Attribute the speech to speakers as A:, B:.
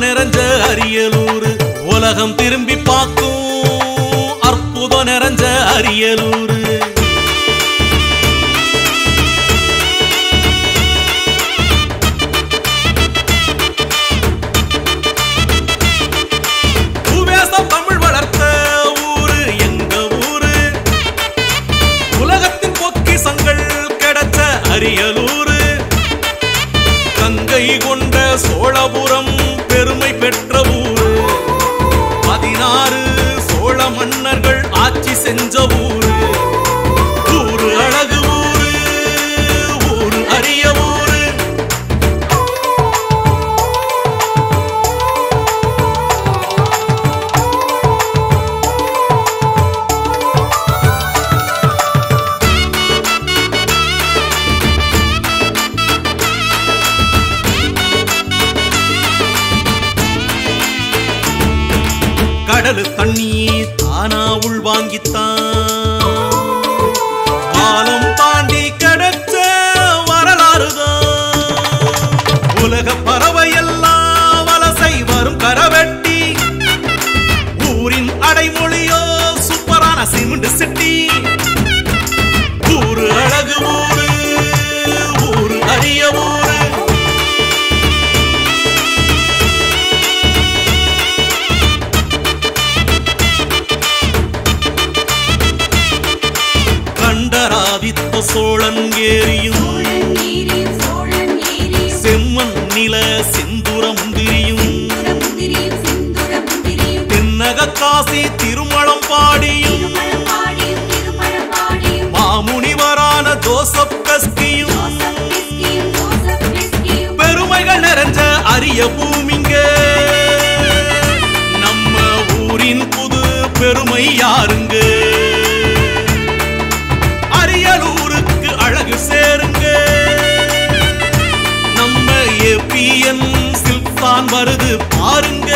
A: நிறைஞ்ச அரியலூர். உலகம் திரும்பி பார்க்கும் அற்புதம் நிறைஞ்ச அரியலூர். ஊரு. ஊரு அழகு ஊரு ஊரு அரிய ஊரு. கடலு தானா உள் வாங்கித்தான். காலம் தாண்டி கிடைச்ச வரலாறுதான். உலக பறவை எல்லாம் வலசை வரும் கரவெட்டி. ஊரின் அடைமொழியோ சூப்பரான சிமெண்ட் சிட்டி. கண்டராதித்த சோழன் ஏரியும் செம்மண் நில செந்துர முந்திரியும்
B: முந்திரியும் சிந்துர முந்திரியும்
A: தென்னக காசி திருமணம் பாடியும். மாமுனிவரான ஜோசப் கஸ்கியும். பெருமைகள் நிறைஞ்ச அரிய வருது பாருங்க.